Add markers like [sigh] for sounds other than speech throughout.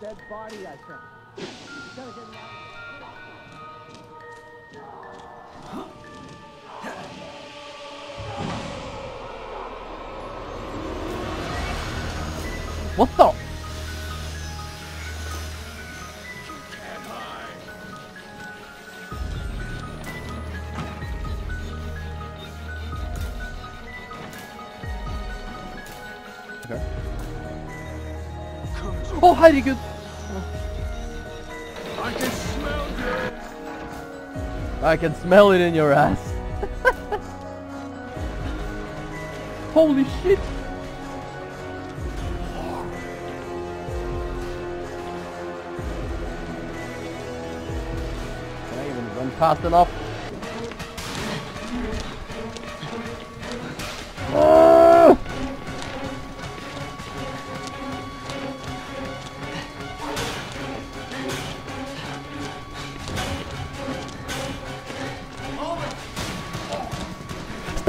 dead body, I think. You gotta get him out. What the? Okay. Oh, Å, herregud! I can smell you. I can smell it in your ass. [laughs] Holy shit! Can I even run fast enough?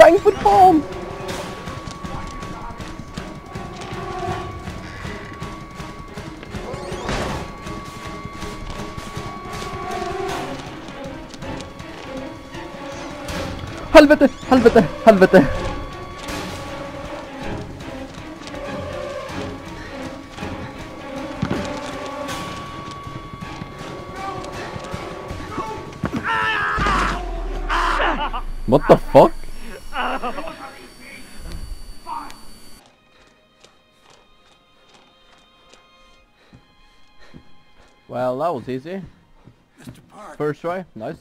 For faen! Helvete! Helvete! Helvete! What the fuck? Well, that was easy. Mr. Park, First try, nice.